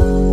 you.